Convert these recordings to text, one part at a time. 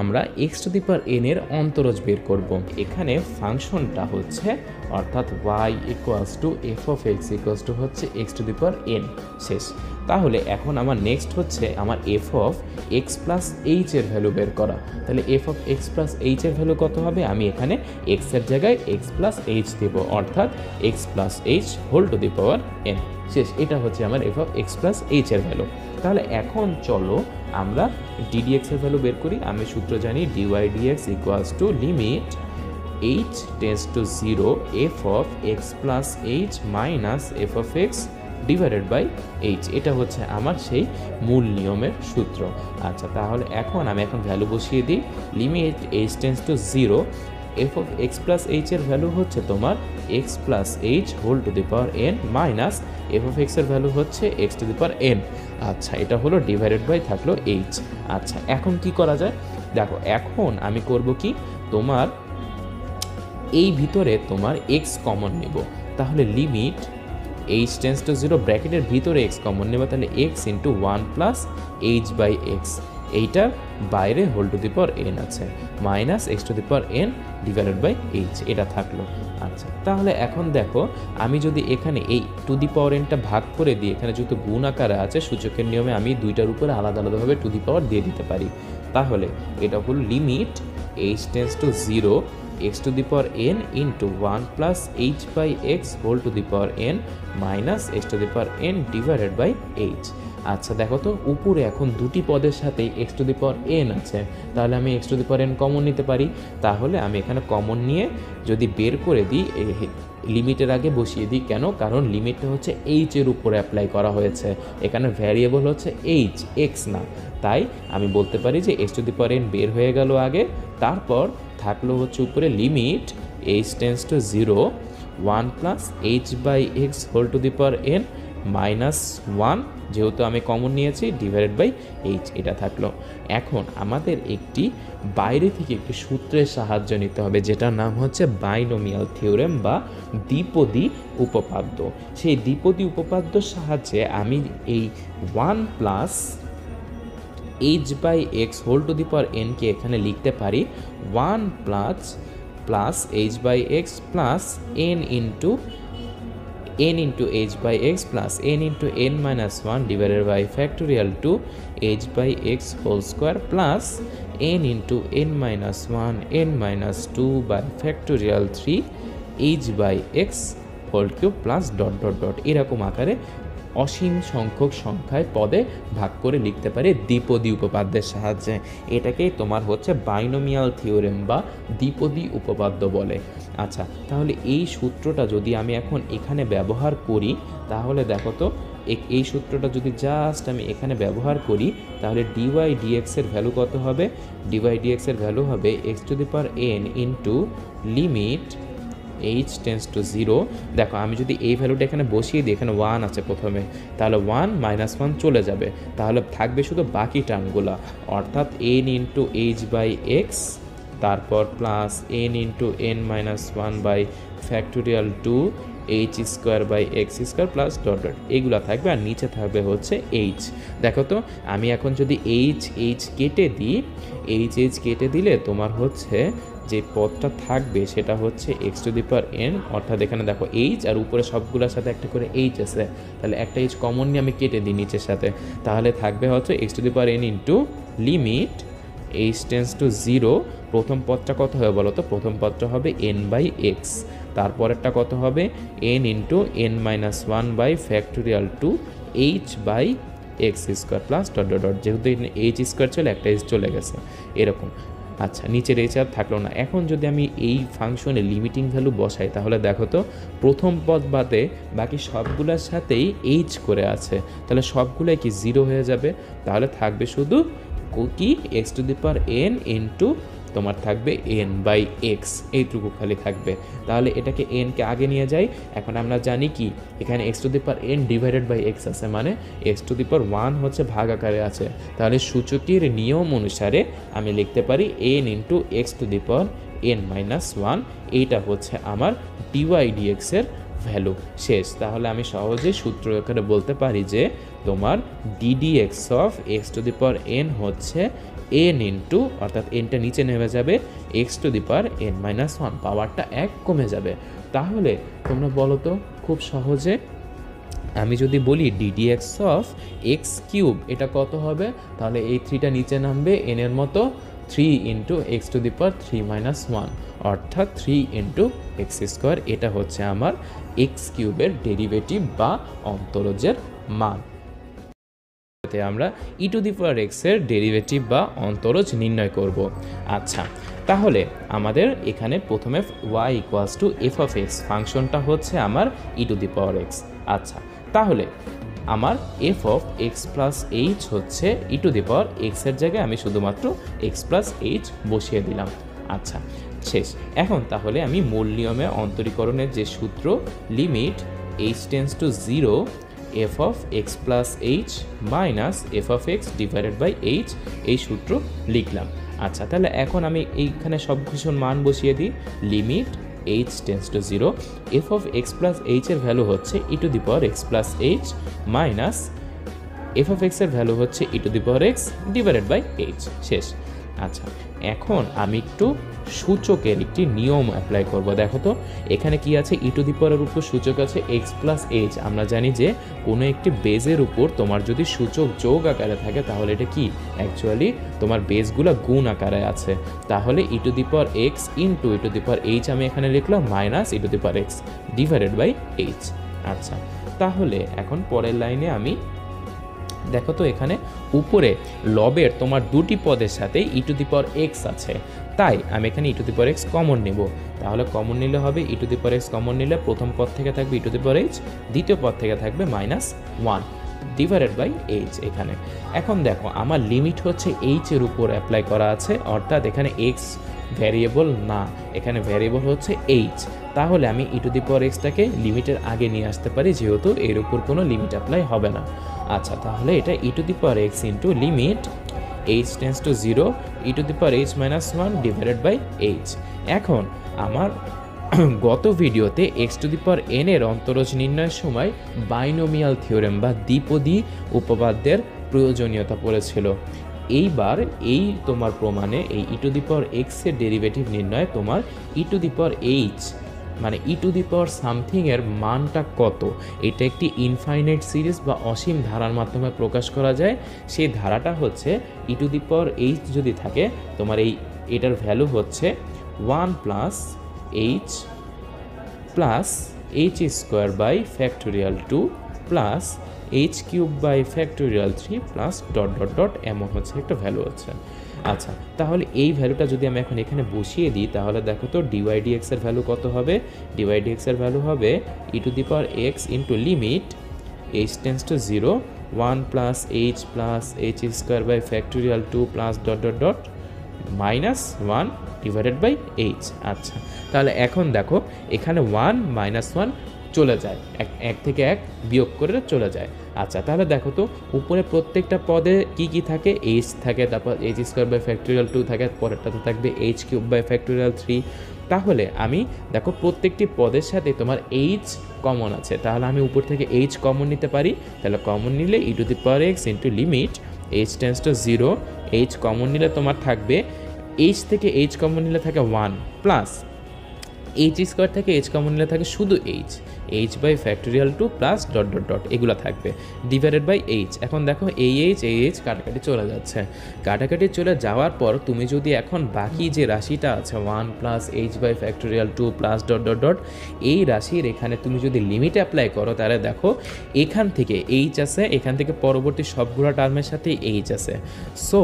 আমরা x to the power n এর অন্তরজ বের করব। এখানে ফাংশনটা হচ্ছে, অর্থাৎ y equals to f of x equals to হচ্ছে x to the power n শেষ। তাহলে এখন আমার নেক্সট হচ্ছে আমার f of x plus h এর ভ্যালু বের করা। তাহলে f of x plus h এর ভ্যালু কত হবে? আমি এখানে এক্সের জায়গায় এক্স প্লাস এইচ দেব, অর্থাৎ x plus h whole to the power n শেষ। এটা হচ্ছে আমার f of x plus h এর ভ্যালু তাহলে এখন চলো আমরা ডিডিএক্স এর ভ্যালু বের করি, আমি সূত্র জানি d y d x equals to limit h tends to zero f of x plus h minus f of x divided by h এটা হচ্ছে আমার সেই মূল নিয়মের সূত্র। আচ্ছা তাহলে এখন আমি এখন ভ্যালু বসিয়ে দিই। Limit h tends to zero f of x plus h এর ভ্যালু হচ্ছে তোমার x plus h whole to the power n minus f of এক্সের ভ্যালু হচ্ছে x to the power n আচ্ছা এটা হলো ডিভাইডেড বাই থাকল এইচ আচ্ছা এখন কি করা যায়? দেখো, এখন আমি করব কি? তোমার এই ভিতরে তোমার এক্স কমন নেব। তাহলে limit h tends to zero ব্র্যাকেটের ভিতরে এক্স কমন নেব। তাহলে x into one plus h by x এইটার বাইরে whole to the power n আছে। Minus x to the power n divided by h, এটা থাকল। আচ্ছা তাহলে এখন দেখো, আমি যদি এখানে এই টু দি পাওয়ার এনটা ভাগ করে দিই, এখানে যেহেতু গুণ আকারে আছে, সূচকের নিয়মে আমি দুইটার উপরে আলাদা আলাদাভাবে টু দি পাওয়ার দিয়ে দিতে পারি। তাহলে এটা হলো limit h tends to zero, x to the power n into one plus h by x whole to the power n minus x to the power n divided by h. আচ্ছা দেখো তো, উপরে এখন দুটি পদের সাথে x to the power n আছে। তাহলে আমি x to the power n common নিতে পারি। তাহলে আমি এখানে কমন নিয়ে যদি বের করে দিই লিমিটের আগে বসিয়ে দিই, কেন? কারণ লিমিটটা হচ্ছে এইচ এর উপরে অ্যাপ্লাই করা হয়েছে। এখানে ভ্যারিয়েবল হচ্ছে এইচ এক্স না। তাই আমি বলতে পারি যে x to the power n বের হয়ে গেল আগে। তারপর থাকল হচ্ছে উপরে limit h tends to zero one plus h by x whole to the power n minus one যেহেতু আমি কমন নিয়েছি ডিভাইডেড বাই এইচ এটা থাকল। এখন আমাদের একটি বাইরে থেকে একটি সূত্রের সাহায্য নিতে হবে, যেটার নাম হচ্ছে বাইনোমিয়াল থিওরেম বা দ্বিপদী উপপাদ্য। সেই দ্বিপদী উপপাদ্যর সাহায্যে আমি এই one plus h by x whole to the power NK এখানে লিখতে পারি one plus plus h by x plus n into n into h by x plus n into n minus 1 divided by factorial 2 h by x whole square plus n into n minus 1 n minus 2 by factorial 3 h by x whole cube plus dot dot dot এরকম আকারে অসীম সংখ্যক সংখ্যায় পদে ভাগ করে লিখতে পারে দ্বিপদী উপপাদ্যের সাহায্যে। এটাকেই তোমার হচ্ছে বাইনোমিয়াল থিওরেম বা দ্বিপদী উপপাদ্য বলে। আচ্ছা তাহলে এই সূত্রটা যদি আমি এখন এখানে ব্যবহার করি, তাহলে দেখো তো এই সূত্রটা যদি জাস্ট আমি এখানে ব্যবহার করি, তাহলে ডিওয়াই ডিএক্স এর ভ্যালু কত হবে? ডিওয়াই ডিএক্স এর ভ্যালু হবে x to the power n into limit h tends to zero দেখো, আমি যদি এই ভ্যালুটা এখানে বসিয়ে দিই, এখানে ওয়ান আছে প্রথমে, তাহলে ওয়ান মাইনাস ওয়ান চলে যাবে। তাহলে থাকবে শুধু বাকি টার্মগুলো অর্থাৎ n into h by x তারপর plus n into n minus one by factorial two h square by x square plus dot dot এগুলো থাকবে আর নিচে থাকবে হচ্ছে এইচ দেখো তো, আমি এখন যদি এইচ এইচ কেটে দিই এইচ এইচ কেটে দিলে তোমার হচ্ছে যে পদটা থাকবে সেটা হচ্ছে x to the power n অর্থাৎ এখানে দেখো এইচ আর উপরে সবগুলোর সাথে একটা করে এইচ আছে, তাহলে একটা এইচ কমন নিয়ে আমি কেটে দিই নিচের সাথে। তাহলে থাকবে হচ্ছে x to the power n into limit h tends to zero প্রথম পদটা কত হবে বলো তো? প্রথম পদটা হবে এন বাই এক্স তারপরেরটা কত হবে? N into n minus one by factorial two h by x square plus dot dot dot যেহেতু এইচ স্কোয়ার চলে, একটা এইচ চলে গেছে। এরকম। আচ্ছা নিচের এইচ আর থাকল না। এখন যদি আমি এই ফাংশনে লিমিটিং ভ্যালু বসাই, তাহলে দেখো তো, প্রথম পদ বাদে বাকি সবগুলোর সাথেই এইচ করে আছে। তাহলে সবগুলোই কি জিরো হয়ে যাবে? তাহলে থাকবে শুধু কি? X to the power n into তোমার থাকবে এন বাই এক্স এইটুকু খালি থাকবে। তাহলে এটাকে এনকে আগে নিয়ে যাই। এখন আমরা জানি কি, এখানে x to the power n divided by x আছে মানে x to the power one হচ্ছে ভাগ আকারে আছে। তাহলে সূচকের নিয়ম অনুসারে আমি লিখতে পারি n into x to the power n minus one এইটা হচ্ছে আমার ডিওয়াই ডিএক্সের ভ্যালু শেষ। তাহলে আমি সহজেই সূত্র আকারে বলতে পারি যে তোমার d d x of x to the power n হচ্ছে এন ইন্টু অর্থাৎ এনটা নিচে নেমে যাবে x to the power n minus one পাওয়ারটা এক কমে যাবে। তাহলে তোমরা বলো তো, খুব সহজে আমি যদি বলি d d x of x cube এটা কত হবে? তাহলে এই থ্রিটা নিচে নামবে এন এর মতো three into x to the power three minus one, অর্থাৎ থ্রি ইন্টু এক্স স্কোয়ার, এটা হচ্ছে আমার এক্স কিউবের ডেরিভেটিভ বা অন্তরজের মান। আমরা ই টু দি পাওয়ার এক্সের ডেরিভেটিভ বা অন্তরজ নির্ণয় করব। আচ্ছা তাহলে আমাদের এখানে প্রথমে y equals to f of x ফাংশনটা হচ্ছে আমার ই টু দি পাওয়ার এক্স আচ্ছা তাহলে আমার f of x plus h হচ্ছে ই টু দি পাওয়ার এক্সের জায়গায় আমি শুধুমাত্র এক্স প্লাস এইচ বসিয়ে দিলাম। আচ্ছা শেষ। এখন তাহলে আমি মূল নিয়মে অন্তরীকরণের যে সূত্র limit h tends to zero f of x plus h minus f of x divided by h এই সূত্র লিখলাম। আচ্ছা তাহলে এখন আমি এইখানে সব কিছুর মান বসিয়ে দিই। Limit h tends to zero f of x plus এইচের value হচ্ছে e to the power x plus h minus f of এক্সের ভ্যালু হচ্ছে e to the power x divided by h শেষ। আচ্ছা এখন আমি একটু সূচকের একটি নিয়ম অ্যাপ্লাই করব। দেখো তো, এখানে কি আছে? ই টু দি পাওয়ারের উপর সূচক আছে এক্স প্লাস এইচ আমরা জানি যে কোনো একটি বেজের উপর তোমার যদি সূচক যোগ আকারে থাকে, তাহলে এটা কি? অ্যাকচুয়ালি তোমার বেসগুলো গুণ আকারে আছে। তাহলে e to the power x into e to the power h আমি এখানে লিখলাম minus e to the power x divided by h আচ্ছা তাহলে এখন পরের লাইনে আমি, দেখো তো এখানে উপরে লবের তোমার দুটি পদের সাথে ই টু দি পাওয়ার এক্স আছে। তাই আমি এখানে e to the x common নেব। তাহলে কমন নিলে হবে e to the x common নিলে প্রথম পদ থেকে থাকবে ই টু দি এইচ দ্বিতীয় পদ থেকে থাকবে minus one divided by h এখানে। এখন দেখো, আমার লিমিট হচ্ছে এইচের উপর অ্যাপ্লাই করা আছে, অর্থাৎ এখানে এক্স ভ্যারিয়েবল না, এখানে ভ্যারিয়েবল হচ্ছে এইচ তাহলে আমি ই টু দি পাওয়ার এক্সটাকে লিমিটের আগে নিয়ে আসতে পারি, যেহেতু এর উপর কোনো লিমিট অ্যাপ্লাই হবে না। আচ্ছা তাহলে এটা e to the x into limit h tends to zero e to the power h minus one divided by h এখন, আমার গত ভিডিওতে x to the power n এর অন্তরজ নির্ণয়ের সময় বাইনোমিয়াল থিওরেম বা দ্বিপদী উপপাদ্যের প্রয়োজনীয়তা পড়েছিল। এইবার এই তোমার প্রমাণে এই ই টু দি পাওয়ার এক্সের ডেরিভেটিভ নির্ণয় তোমার e to the power H মানে ই টু দি পাওয়ার সামথিংয়ের মানটা কত? এটা একটি ইনফাইনাইট সিরিজ বা অসীম ধারার মাধ্যমে প্রকাশ করা যায়। সেই ধারাটা হচ্ছে ই টু দি পাওয়ার এইচ যদি থাকে, তোমার এই এটার ভ্যালু হচ্ছে one plus h plus h square by factorial two plus h cube by factorial three plus dot dot dot এমন হচ্ছে একটা ভ্যালু আছে আচ্ছা তাহলে এই ভ্যালুটা যদি আমি এখন এখানে বসিয়ে দিই, তাহলে দেখো তো ডিওয়াই ডিএক্স এর ভ্যালু কত হবে? ডিওয়াই ডিএক্স এর ভ্যালু হবে e to the power x into limit h tends to zero one plus h plus h square by factorial two plus dot dot dot minus one divided by h আচ্ছা তাহলে এখন দেখো, এখানে one minus one চলে যায়। এক এক থেকে এক বিয়োগ করে চলে যায়। আচ্ছা তাহলে দেখো তো, উপরে প্রত্যেকটা পদে কি কি থাকে? এইচ থাকে, তারপর h square by factorial two থাকে, পরেরটাতে থাকবে h cube by factorial three তাহলে আমি, দেখো, প্রত্যেকটি পদের সাথে তোমার এইচ কমন আছে। তাহলে আমি উপর থেকে এইচ কমন নিতে পারি। তাহলে কমন নিলে e to the power x into limit h tends to zero h common নিলে তোমার থাকবে এইচ থেকে এইচ কমন নিলে থাকে ওয়ান প্লাস এইচ স্কোয়ার থেকে এইচ কমন নিলে থাকে শুধু h h by factorial two plus dot dot dot এগুলো থাকবে। ডিভাইডেড বাই এইচ এখন দেখো এই এইচ এই এইচ কাটাকাটি চলে যাচ্ছে। কাটাকাটি চলে যাওয়ার পর তুমি যদি এখন বাকি যে রাশিটা আছে one plus h by factorial two plus dot dot dot এই রাশির এখানে তুমি যদি লিমিট অ্যাপ্লাই করো, তাহলে দেখো এখান থেকে এইচ আছে, এখান থেকে পরবর্তী সবগুলো টার্মের সাথে এইচ আছে। সো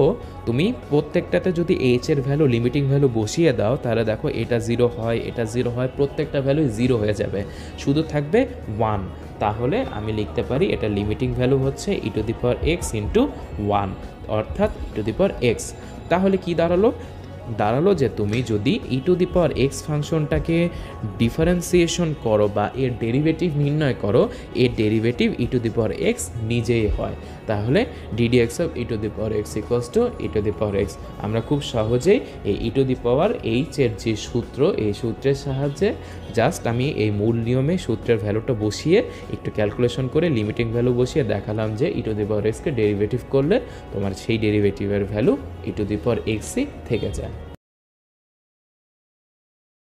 তুমি প্রত্যেকটাতে যদি এইচ এর ভ্যালু লিমিটিং ভ্যালু বসিয়ে দাও, তাহলে দেখো এটা জিরো হয়, এটা জিরো হয়, প্রত্যেকটা ভ্যালু জিরো হয়ে যাবে। শুধু থাকবে ওয়ান তাহলে আমি লিখতে পারি এটা লিমিটিং ভ্যালু হচ্ছে e to the power x into one অর্থাৎ ই টু দি পাওয়ার এক্স তাহলে কি দাঁড়াল? দাঁড়াল যে তুমি যদি e to the power x ফাংশনটাকে differentiation করো বা এর ডেরিভেটিভ নির্ণয় করো, এর derivative e to the power x নিজেই হয়। তাহলে d d x of e to the power x equals to e to the power x আমরা খুব সহজেই এই ই টু দি পাওয়ার এইচের যে সূত্র, এই সূত্রের সাহায্যে জাস্ট আমি এই মূল নিয়মে সূত্রের ভ্যালুটা বসিয়ে একটু ক্যালকুলেশন করে লিমিটিং ভ্যালু বসিয়ে দেখালাম যে ই টু দি পাওয়ার এক্সকে ডেরিভেটিভ করলে তোমার সেই ডেরিভেটিভের ভ্যালু ই টু দি পাওয়ার এক্সই থেকে যায়।